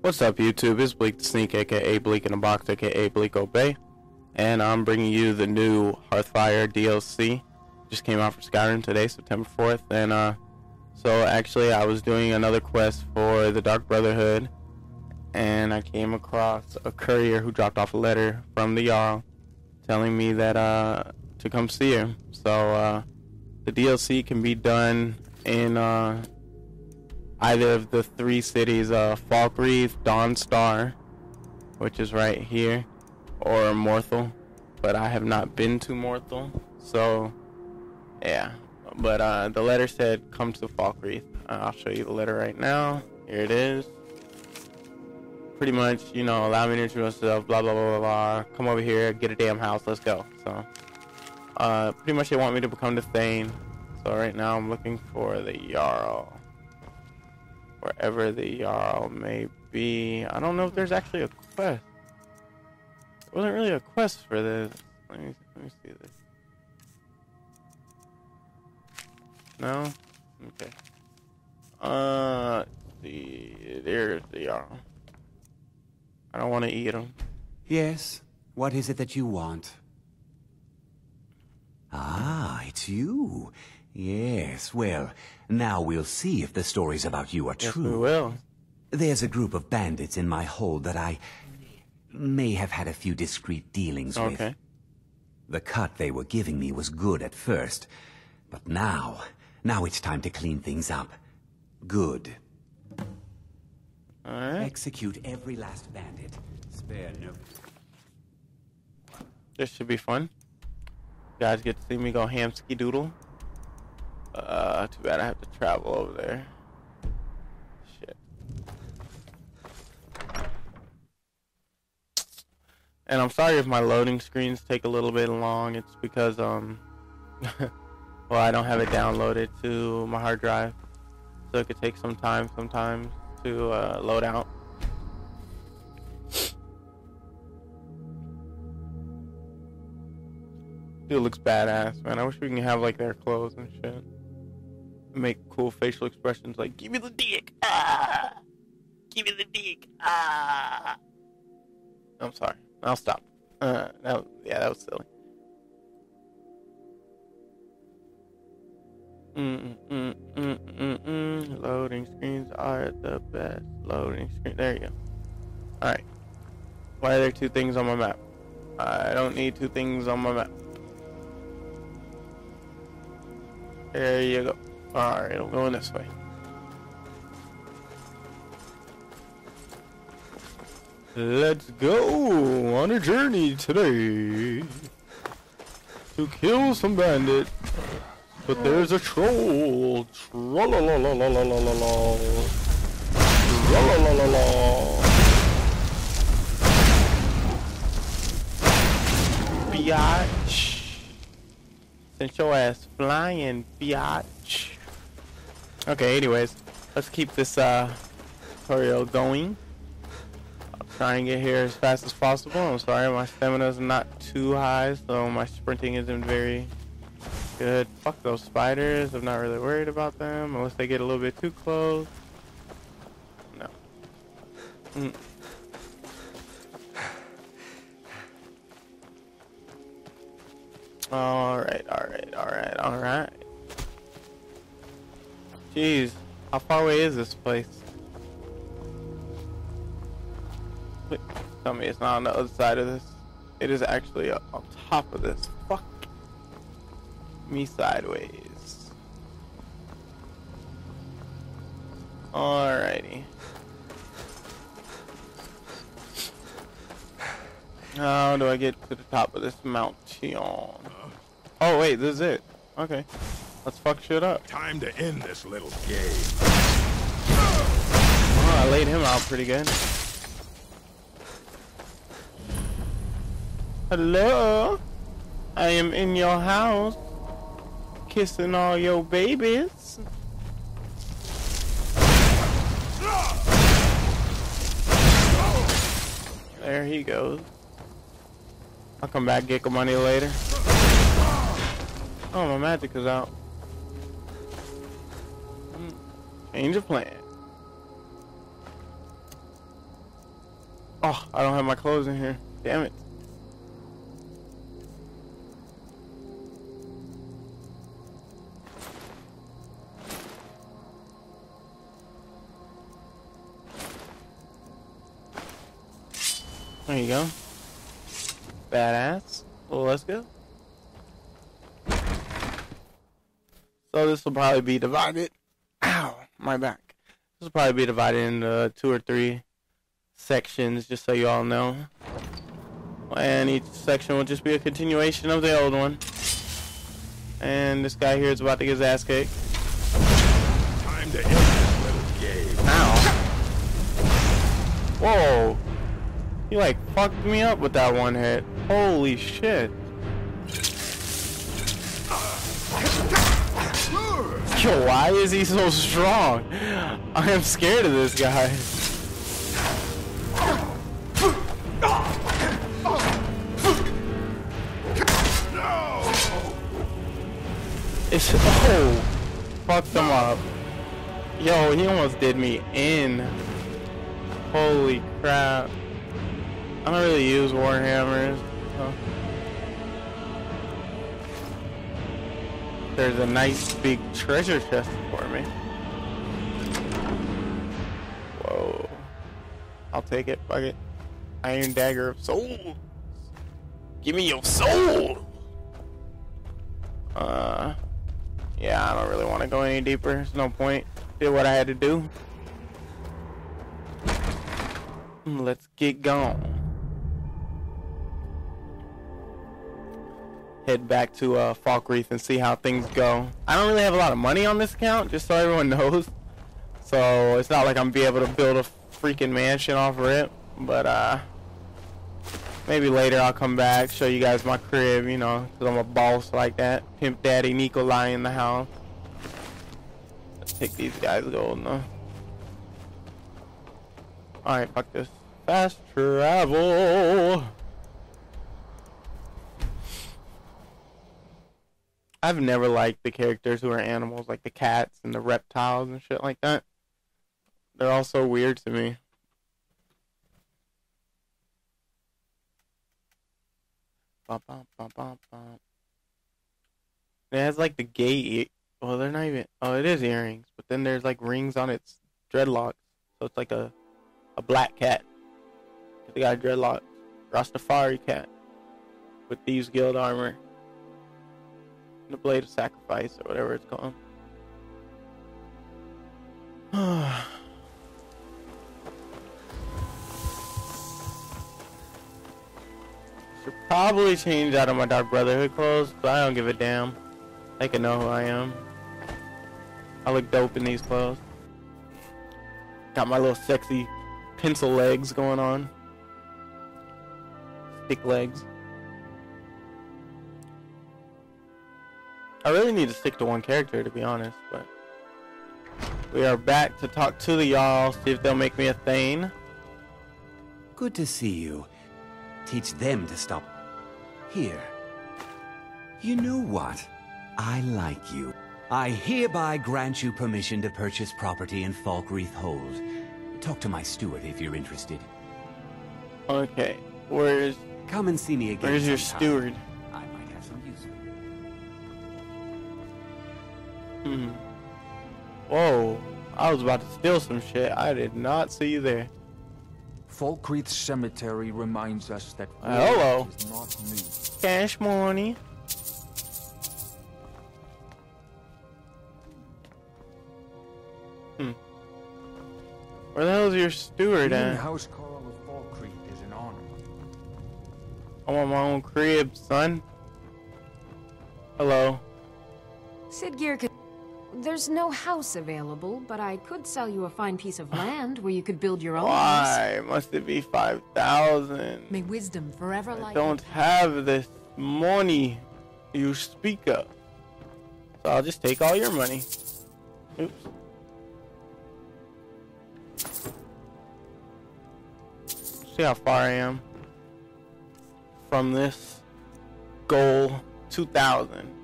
What's up, YouTube? It's bLeeK the Sneak, aka bLeeK of noVus, aka bLeeK Obey, and I'm bringing you the new Hearthfire DLC. Just came out for Skyrim today, September 4th, and uh, so actually I was doing another quest for the Dark Brotherhood, and I came across a courier who dropped off a letter from the Jarl, telling me that uh to come see her. So uh, the DLC can be done in uh either of the three cities, uh, Falkreath, Dawnstar, which is right here, or Morthal. But I have not been to Morthal, so yeah. But uh, the letter said, "Come to Falkreath." Uh, I'll show you the letter right now. Here it is. Pretty much, you know, allow me to introduce myself. Blah blah blah blah blah. Come over here, get a damn house. Let's go. So, uh, pretty much they want me to become the Thane. So right now I'm looking for the Jarl wherever the Jarl may be. I don't know if there's actually a quest. There wasn't really a quest for this. Let me let me see this. No? Okay. Uh, see. There's the Jarl. I don't want to eat him. Yes? What is it that you want? Ah, it's you. Yes, well, now we'll see if the stories about you are Yes, true. we will. There's a group of bandits in my hold that I may have had a few discreet dealings with. Okay. The cut they were giving me was good at first, but now, now it's time to clean things up. Good. Execute every last bandit. Spare no. This should be fun. You guys get to see me go hamski doodle. Uh, too bad I have to travel over there. Shit. And I'm sorry if my loading screens take a little bit long. It's because, um, well, I don't have it downloaded to my hard drive. So it could take some time sometimes to uh, load out. Dude looks badass, man. I wish we can have like their clothes and shit. Make cool facial expressions like "Give me the dick, ah! Give me the dick, ah!" I'm sorry. I'll stop. Uh, that yeah, that was silly. Mm, mm, mm, mm, mm. Loading screens are the best. Loading screen. There you go. All right. Why are there two things on my map? I don't need two things on my map. Alright, I'm going this way. Let's go on a journey today to kill some bandit. But there's a troll. Trollololololololol. Trollolololol. Biatch. Sent your ass flying, biatch. Okay, anyways, let's keep this uh, tutorial going. I'll try and get here as fast as possible. I'm sorry, my stamina's not too high, so my sprinting isn't very good. Fuck those spiders. I'm not really worried about them unless they get a little bit too close. No. Mm. Alright, alright, alright, alright. Jeez, how far away is this place? Wait, tell me it's not on the other side of this. It is actually uh, on top of this. Fuck me sideways. Alrighty. How do I get to the top of this mountain? Oh wait, this is it. Okay. Let's fuck shit up. Time to end this little game. Oh, I laid him out pretty good. Hello? I am in your house. Kissing all your babies. There he goes. I'll come back, get the money later. Oh, my magic is out. Change of plan. Oh, I don't have my clothes in here. Damn it. There you go. Badass. Well, let's go. So this will probably be divided. Ow, my back. This will probably be divided into two or three sections, just so you all know. And each section will just be a continuation of the old one. And this guy here is about to get his ass kicked. Time to end this little game. Ow. Whoa. He like fucked me up with that one hit. Holy shit. why is he so strong? I am scared of this guy. It's oh, fucked him up. Yo, he almost did me in. Holy crap. I don't really use Warhammers. So. There's a nice big treasure chest for me. Whoa. I'll take it, fuck it. Iron Dagger of Souls. Give me your soul! Uh, yeah, I don't really want to go any deeper. There's no point. Did what I had to do. Let's get going. Head back to uh, Falkreath and see how things go. I don't really have a lot of money on this account, just so everyone knows. So it's not like I'm be able to build a freaking mansion off of it. But uh, maybe later I'll come back, show you guys my crib, you know, because I'm a boss like that. Pimp Daddy Nikolai in the house. Let's take these guys gold now. Alright, fuck this. Fast travel! I've never liked the characters who are animals, like the cats and the reptiles and shit like that. They're all so weird to me. Bum, bum, bum, bum, bum. It has like the gay. Well, they're not even. Oh, it is earrings, but then there's like rings on its dreadlocks, so it's like a a black cat. They got dreadlocks. Rastafari cat with thieves guild armor. The blade of sacrifice or whatever it's called. Should probably change out of my Dark Brotherhood clothes, but I don't give a damn. They can know who I am. I look dope in these clothes. Got my little sexy pencil legs going on. Stick legs. I really need to stick to one character to be honest, but we are back to talk to the Jarl, see if they'll make me a Thane. Good to see you. Teach them to stop. Here. You know what? I like you. I hereby grant you permission to purchase property in Falkreath Hold. Talk to my steward if you're interested. Okay, where's Come and see me again. where's your sometime. steward? Hmm. Whoa, I was about to steal some shit. I did not see you there. Falkreath Cemetery reminds us that Uh, hello. is not new. Cash money. Hmm. Where the hell is your steward Being at? Housecarl of Falkreath is an honor. I want my own crib, son. Hello. Siddgeir could... There's no house available, but I could sell you a fine piece of land where you could build your own house. Why must it be 5,000? May wisdom forever I don't have this money you speak of. So I'll just take all your money. Oops. See how far I am from this goal 2,000.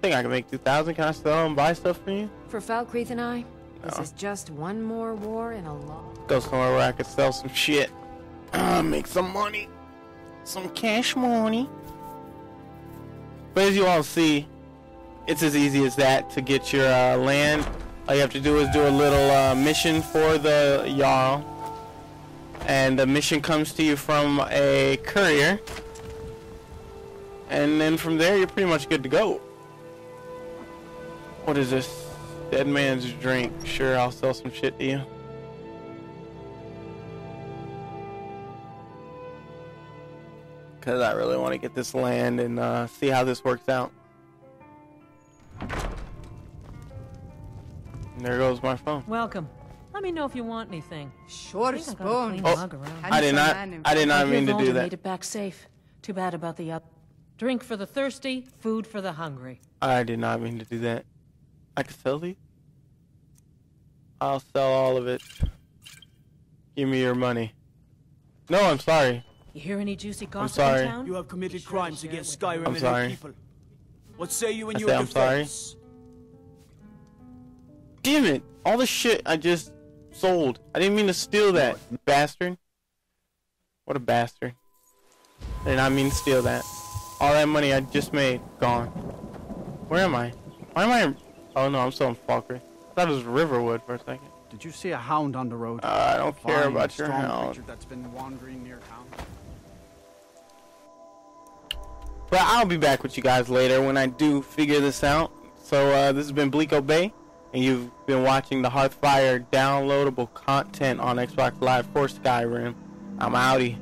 I think I can make 2,000. Can I sell and buy stuff for you? For Falkreath and I, this is just one more war in a long... Go somewhere where I can sell some shit. uh, make some money, some cash money. But as you all see, it's as easy as that to get your uh, land. All you have to do is do a little uh, mission for the Jarl. And the mission comes to you from a courier. And then from there, you're pretty much good to go. What is this? Dead man's drink. Sure, I'll sell some shit to you. Because I really want to get this land and uh, see how this works out. And there goes my phone. Welcome. Let me know if you want anything. Sure, think I spoon. Oh. I did not. I did not I mean to do that. made it back safe. Too bad about the up. Drink for the thirsty, food for the hungry. I did not mean to do that. I can sell these. I'll sell all of it. Give me your money. No, I'm sorry. You hear any juicy gossip sorry. in town? You have committed sure crimes against. Skyrim I'm and sorry. her people. What say you in I your say I'm sorry. Damn it! All the shit I just sold. I didn't mean to steal that, bastard. What a bastard. I did not mean to steal that. All that money I just made, gone. Where am I? Why am I? Oh no, I'm still in. I thought it was Riverwood for a second. Did you see a hound on the road? Uh, I don't care about your hound. that's been wandering near town. But I'll be back with you guys later when I do figure this out. So uh, this has been bLeeK Obey, and you've been watching the Hearthfire downloadable content on Xbox Live for Skyrim. I'm outie.